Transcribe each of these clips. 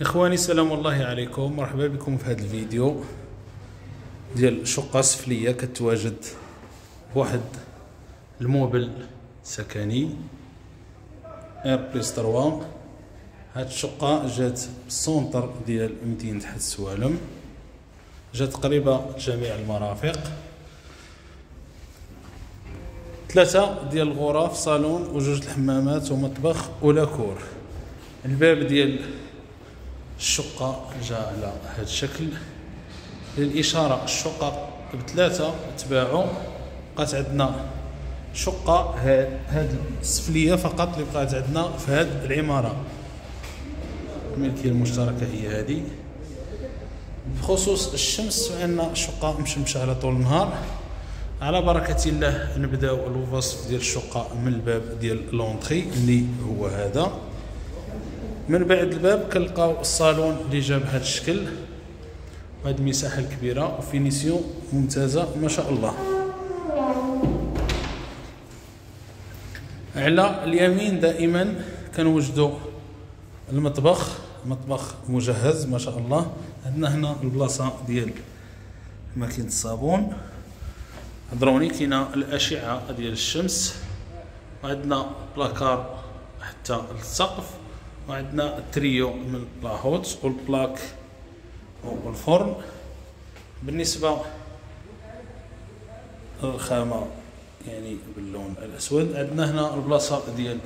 إخواني سلام الله عليكم. مرحبا بكم في هذا الفيديو ديال شقة سفلية كتواجد بواحد ال immeuble سكني R plus 3 هاد الشقة جات بال centre ديال مدينة حد السوالم جات قريبة لجميع المرافق. ثلاثة ديال الغرف صالون وجوج الحمامات ومطبخ و la cour الباب ديال الشقة جاء على هذا الشكل. للإشارة الشقة بثلاثة تباعوا بقات عندنا شقة هاد السفلية فقط اللي بقات عندنا في هاد العمارة. الملكية المشتركة هي هذه بخصوص الشمس فإن الشقة مشمشة على طول النهار. على بركة الله نبداو الوصف ديال الشقة من الباب ديال لونتري اللي هو هذا. من بعد الباب كنلقاو الصالون اللي جا بهذا الشكل. وهذه المساحة الكبيرة وفينيسيون ممتازة ما شاء الله. على اليمين دائما كنوجدوا المطبخ مطبخ مجهز ما شاء الله. عندنا هنا البلاصة ديال ماكينة الصابون. هضروني كاينة الأشعة ديال الشمس. وعندنا بلاكار حتى للسقف. وعندنا التريو من ال la hotte وال plaque والفرن بالنسبة للخامة يعني باللون الأسود عندنا هنا البلاصة ديال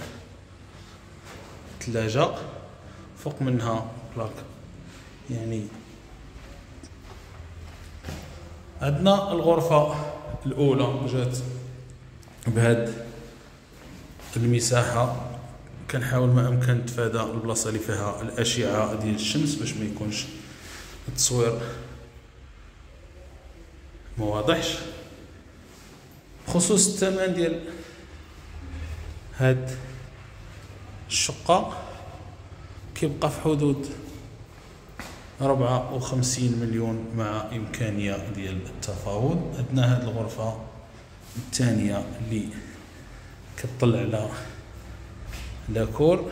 الثلاجة. فوق منها بلاك يعني عندنا الغرفة الأولى جات بهاد المساحة. كنحاول ما أمكن نتفادى البلاصة اللي فيها الأشعة ديال الشمس باش ما يكونش التصوير ما واضحش. بخصوص الثمن ديال هاد الشقة كيبقى في حدود ربعة وخمسين مليون مع إمكانية ديال التفاوض. عندنا هاد الغرفة الثانية اللي كتطلع على la cour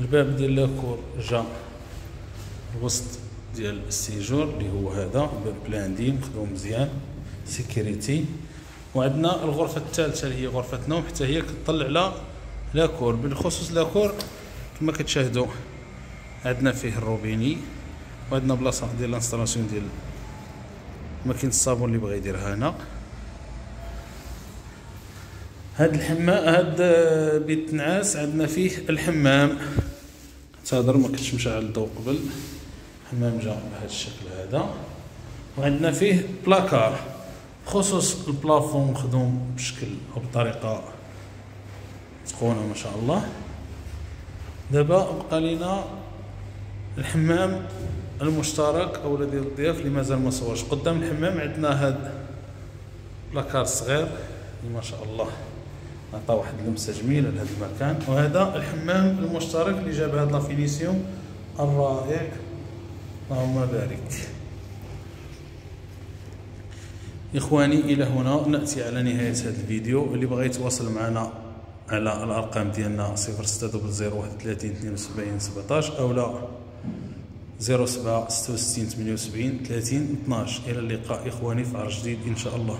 الباب ديال la cour جا الوسط ديال ال séjour اللي هو هذا باب blindée مخدوم مزيان sécurité وعندنا الغرفة الثالثة اللي هي غرفة نوم حتى هي كتطلع على la cour بالخصوص la cour كما كتشاهدوا عندنا فيه الروبيني وعندنا بلاصة ديال ال installation ديال ماكينة الصابون اللي بغى يديرها هنا. هاد الحمام هاد بيت نعاس عندنا فيه الحمام. تهضر ما كنتش مشعل الضوء قبل. الحمام جا بهذا الشكل هذا. وعندنا فيه بلاكار. خصوص ال plafond مخدوم بشكل أو بطريقة متقونة ما شاء الله. دابا بقى لينا الحمام. المشترك أو ديال الضياف اللي مازال ما صورش. قدام الحمام عندنا هاد بلاكار صغير. ما شاء الله. عطى واحد لمسة جميلة لهذا المكان. وهذا الحمام المشترك اللي جاب هاد la finition الرائع اللهم بارك. إخواني إلى هنا نأتي على نهاية هذا الفيديو. اللي بغى يتواصل معنا على الأرقام ديالنا 0600 31 17 أو لا. 07 66 78 30 12 إلى اللقاء إخواني في عرض جديد إن شاء الله.